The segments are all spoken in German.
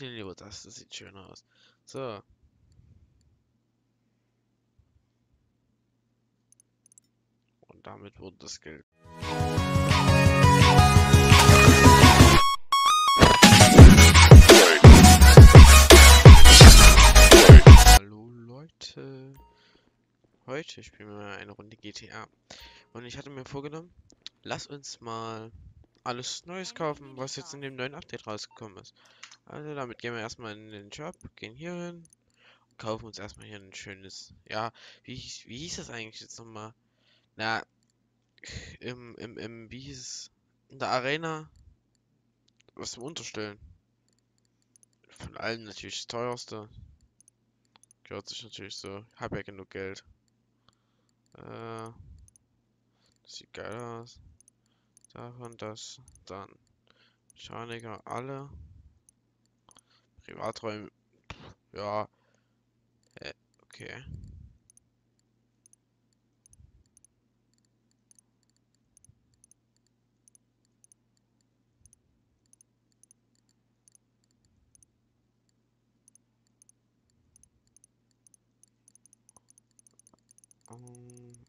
Lieber das, das sieht schön aus. So. Und damit wurde das Geld. Hallo Leute. Heute spielen wir eine Runde GTA. Und ich hatte mir vorgenommen, lass uns mal alles Neues kaufen, was jetzt in dem neuen Update rausgekommen ist. Also damit gehen wir erstmal in den Shop, gehen hier hin, kaufen uns erstmal hier ein schönes, ja, wie, wie hieß das eigentlich jetzt nochmal? Na, im, im, im, wie hieß es? In der Arena, was zum Unterstellen. Von allen natürlich das teuerste. Gehört sich natürlich so, hab ja genug Geld. Äh, das sieht geil aus. Davon das, dann Mechaniker, alle. Privaträume, ja. Äh, okay. Ähm,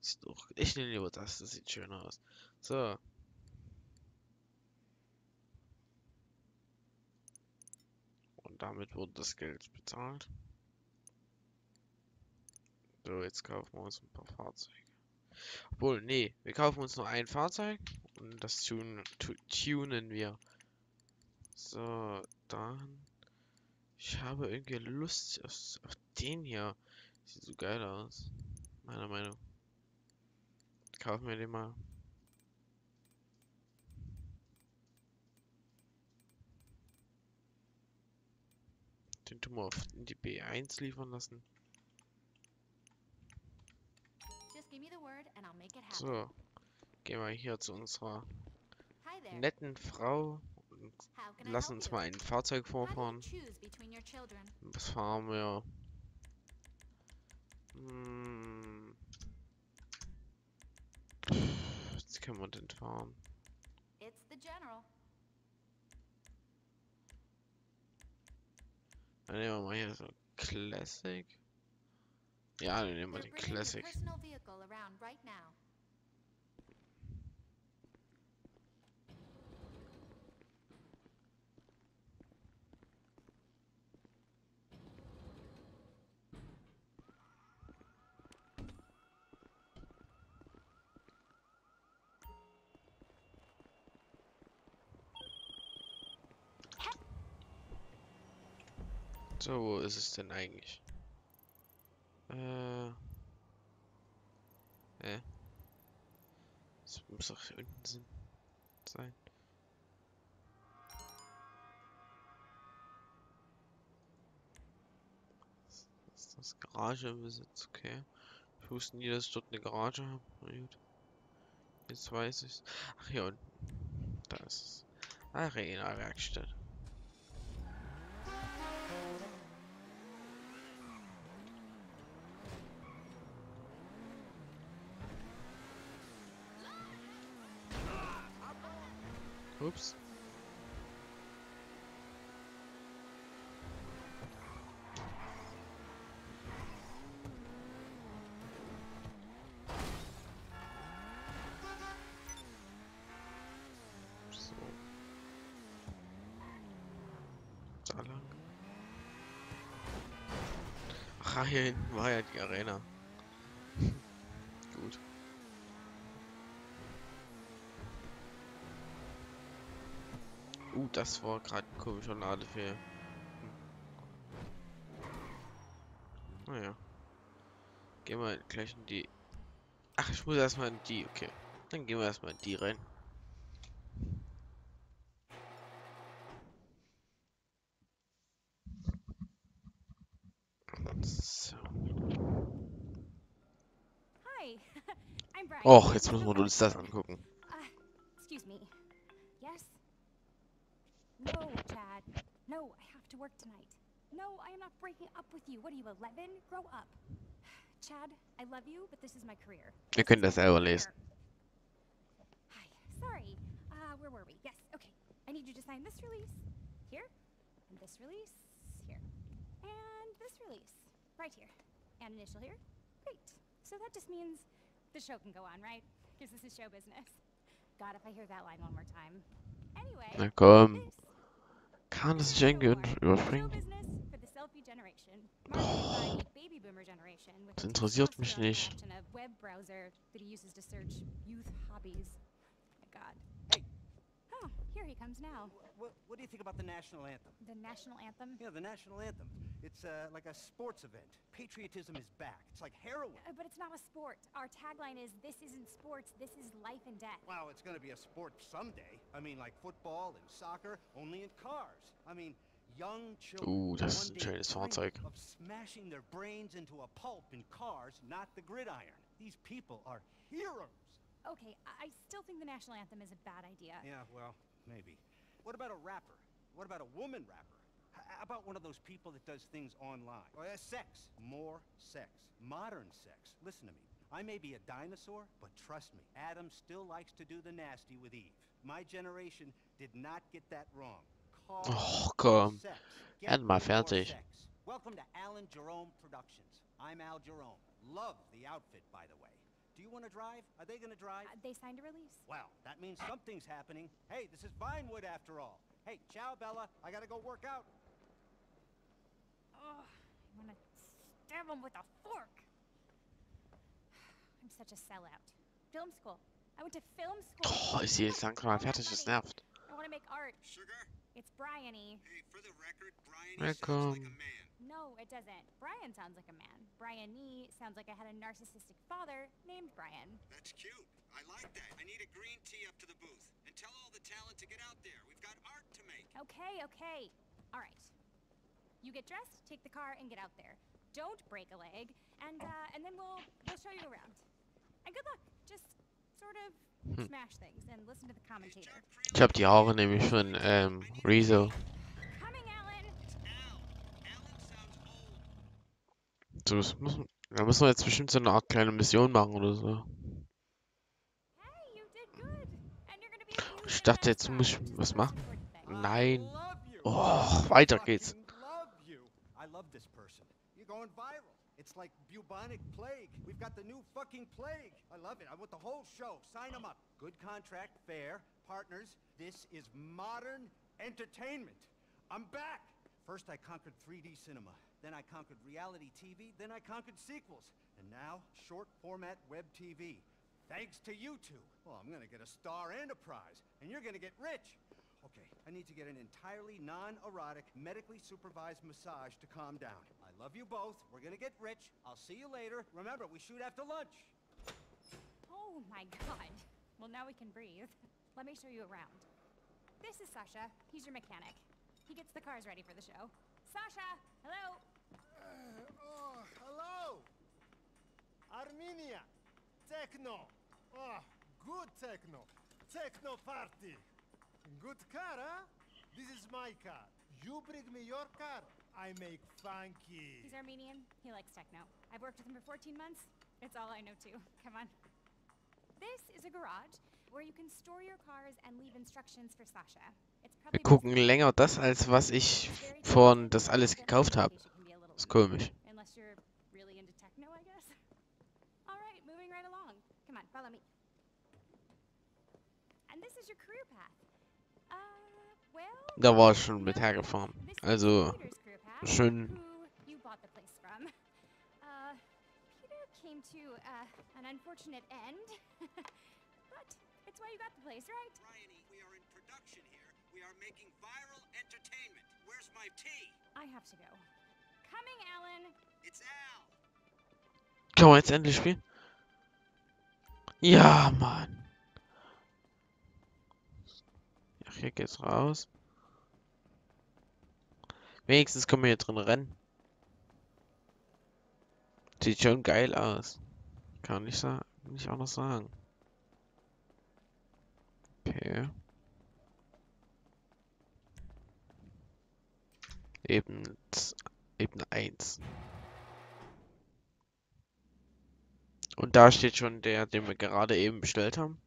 Sieht doch, ich nehme lieber das, das sieht schön aus. So. Damit wurde das Geld bezahlt. So, jetzt kaufen wir uns ein paar Fahrzeuge. Obwohl, nee, wir kaufen uns nur ein Fahrzeug und das tun, tu, tunen wir. So, dann. Ich habe irgendwie Lust auf, auf den hier. Sieht so geil aus. Meiner Meinung. Kaufen wir den mal. Den tun wir auf in die B1 liefern lassen. So. Gehen wir hier zu unserer netten Frau und lassen uns mal ein Fahrzeug vorfahren. Was fahren wir? Hm. Was können wir denn fahren? It's the general. Dann nehmen wir mal hier so Classic. Ja, dann nehmen wir den Classic. So, wo ist es denn eigentlich? Äh. Hä? Das muss doch hier unten sein. Das ist das Garage im Besitz, okay. Ich wusste nie, dass ich dort eine Garage habe. Gut. Jetzt weiß ich's. Ach, hier unten. Da ist es. Arena-Werkstatt. Ups. So. Lang. Ach, hier hinten war ja die Arena. Gut. Uh, das war gerade ein komischer Ladefehler. Hm. Naja. Gehen wir gleich in die. Ach, ich muss erstmal in die. Okay. Dann gehen wir erstmal in die rein. So. Och, jetzt müssen wir uns das angucken. Work tonight. No, I am not breaking up with you. What are you, 11? Grow up. Chad, I love you, but this is my career. Wir können das selber lesen. Hi, sorry. Uh, where were we? Yes, okay. I need you to sign this release. Here. And this release here. And this release right here. And initial here. Great. So that just means the show can go on, right? Because this is show business. God, if I hear that line one more time. Anyway, Na komm. this kann es Jenga überspringen? Oh, das interessiert mich nicht. Here he comes now. What, what do you think about the national anthem? The national anthem? Yeah, the national anthem. It's uh, like a sports event. Patriotism is back. It's like heroin. Uh, but it's not a sport. Our tagline is "This isn't sports. This is life and death." Wow, it's gonna be a sport someday. I mean, like football and soccer, only in cars. I mean, young children. Das one ist ein schönes Fahrzeug. Of smashing their brains into a pulp in cars, not the gridiron. These people are heroes. Okay, I, I still think the national anthem is a bad idea. Yeah, well, maybe. What about a rapper? What about a woman rapper? H- How about one of those people that does things online? Or uh, sex. More sex. Modern sex. Listen to me. I may be a dinosaur, but trust me, Adam still likes to do the nasty with Eve. My generation did not get that wrong. Cars, Och, komm. sex. End mal more fertig. Welcome to Alan Jerome Productions. I'm Al Jerome. Love the outfit, by the way. Do you want to drive? Are they going to drive? Uh, they signed a release. Well, that means something's happening. Hey, this is Vinewood after all. Hey, ciao, Bella. I gotta go work out. Oh, I want to stab him with a fork. I'm such a sellout. Film school. I went to film school. Oh, ist sie jetzt langsam mal fertig? Das nervt. I want to make art. Sugar? It's Brian-y. Hey, for the record, Brian Welcome. man. No, it doesn't. Brian sounds like a man. Brian sounds like I had a narcissistic father named Brian. That's cute. I like that. I need a green tea up to the booth. And tell all the talent to get out there. We've got art to make. Okay, okay. All right. You get dressed, take the car, and get out there. Don't break a leg, and uh, and then we'll we'll show you around. And good luck. Just sort of smash things and listen to the commentator. Ich hab die Haare nämlich von ähm, Rezo. So, das muss, da müssen wir jetzt bestimmt so eine Art kleine Mission machen oder so. Ich dachte, jetzt muss ich was machen. Nein. Oh, weiter geht's. Going viral. It's like bubonic plague. We've got the new fucking plague. I love it. I want the whole show. Sign them up. Good contract, fair, partners. This is modern entertainment. I'm back. First I conquered 3D cinema. Then I conquered reality TV. Then I conquered sequels. And now, short format web TV. Thanks to you two. Well, I'm gonna get a star and a prize. And you're gonna get rich. Okay, I need to get an entirely non-erotic, medically supervised massage to calm down. I love you both. We're gonna get rich. I'll see you later. Remember, we shoot after lunch. Oh my god. Well, now we can breathe. Let me show you around. This is Sasha. He's your mechanic. He gets the cars ready for the show. Sasha, hello. Uh, oh, hello! Armenia! Techno! Oh, good techno! Techno party! Good car, huh? This is my car. You bring me your car, I make funky. He's Armenian. He likes techno. I've worked with him for 14 months. It's all I know too. Come on. This is a garage where you can store your cars and leave instructions for Sasha. It's Wir probably gucken best- länger das, als was ich von das alles gekauft habe. communication can be a little Ist komisch. Unless you're really into techno, I guess. All right, moving right along. Come on, follow me. And this is your career path. Da war ich schon mit hergefahren. Also, schön. Who you bought the place from. Peter came to an unfortunate end. but it's why you got the place, right? Bryony, we are in production here. We are making viral entertainment. Where's my tea? I have to go. Coming, Alan. It's Al. Können wir jetzt endlich spielen? Ja, Mann. Hier geht's raus. Wenigstens können wir hier drin rennen. Sieht schon geil aus. Kann ich nicht anders sagen. Okay. Ebene, z- Ebene 1. Und da steht schon der, den wir gerade eben bestellt haben.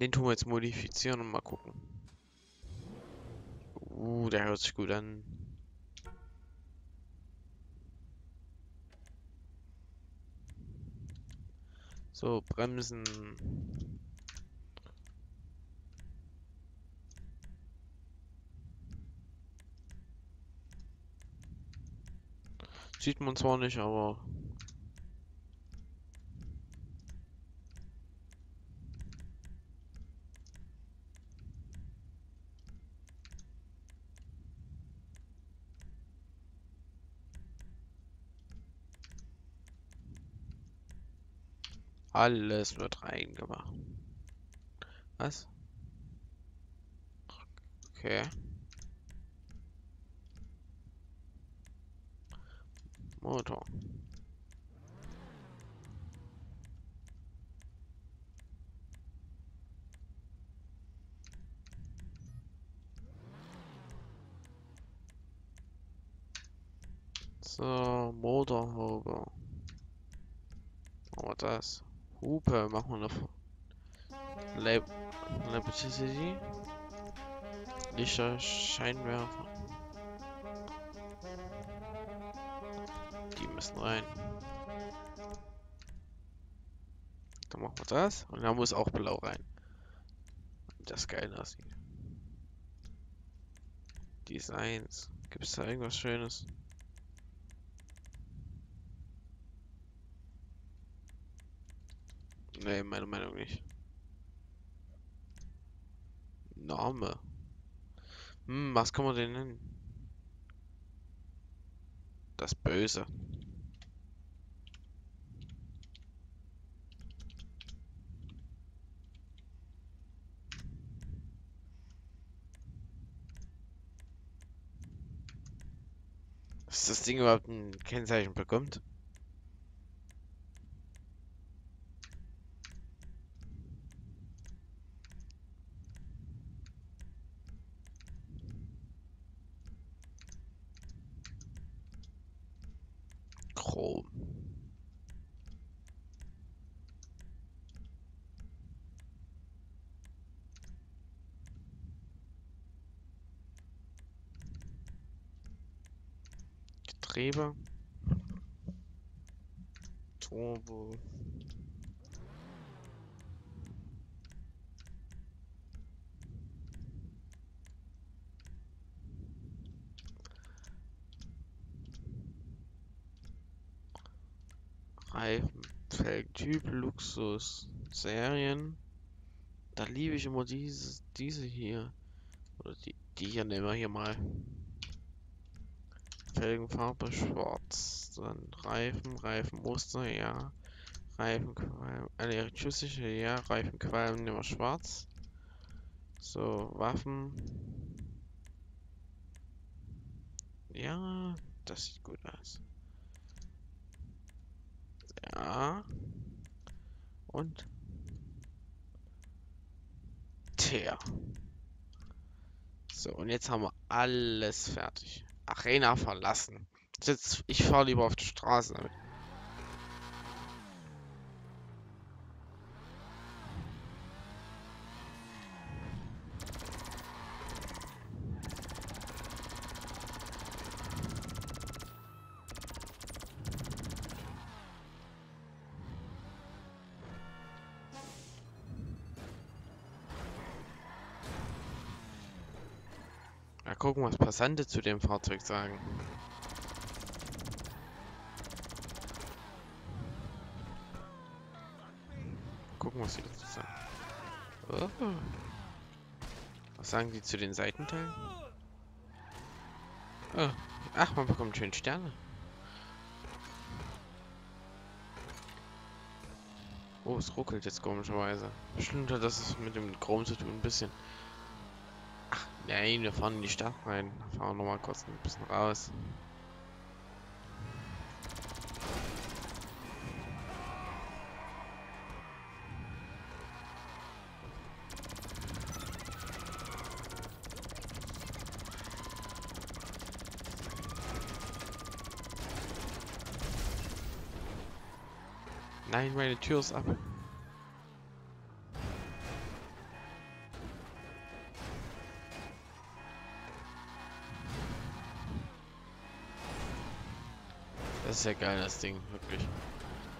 Den tun wir jetzt modifizieren und mal gucken. Uh, der hört sich gut an. So, Bremsen. Sieht man zwar nicht, aber Alles wird reingemacht. Was? Okay. Motor. So, Motorhaube. Aber das. Hupe, machen wir noch. Electricity. Lichter, Scheinwerfer. Die müssen rein. Dann machen wir das. Und da muss auch blau rein. Das geil aussieht. Designs. Gibt es da irgendwas Schönes? Nee, meiner Meinung nicht. Name. Hm, was kann man denn nennen? Das Böse. Dass das Ding überhaupt ein Kennzeichen bekommt? Chrom. Getriebe. Turbo. Reifen, Felgentyp, Luxus, Serien. Da liebe ich immer diese, diese hier. Oder die, die hier nehmen wir hier mal. Felgenfarbe schwarz. Dann Reifen, Reifenmuster, ja. Reifenqualm, elektrische, ja. Reifenqualm nehmen wir schwarz. So, Waffen. Ja, das sieht gut aus. Ja. Und? Tja. So, und jetzt haben wir alles fertig. Arena verlassen. Ich fahre lieber auf die Straße damit. Mal gucken, was Passante zu dem Fahrzeug sagen. Gucken, was sie dazu sagen. Oh. Was sagen die zu den Seitenteilen? Oh. Ach, man bekommt schön Sterne. Oh, es ruckelt jetzt komischerweise. Bestimmt hat das mit dem Chrom zu tun, ein bisschen. Nein, wir fahren in die Stadt rein. Fahren noch mal kurz ein bisschen raus. Nein, meine Tür ist ab. Das ist ja geil, das Ding, wirklich.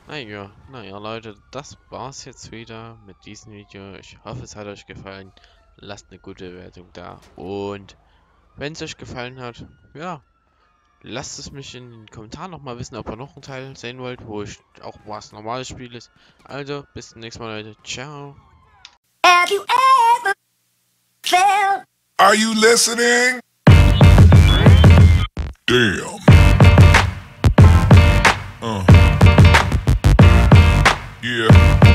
Naja, naja Leute, das war's jetzt wieder mit diesem Video. Ich hoffe, es hat euch gefallen. Lasst eine gute Bewertung da. Und wenn es euch gefallen hat, ja, lasst es mich in den Kommentaren nochmal wissen, ob ihr noch einen Teil sehen wollt, wo ich auch was normales Spiel ist. Also, bis zum nächsten Mal, Leute. Ciao. Have you ever felt Are you listening? Damn. Uh. Yeah.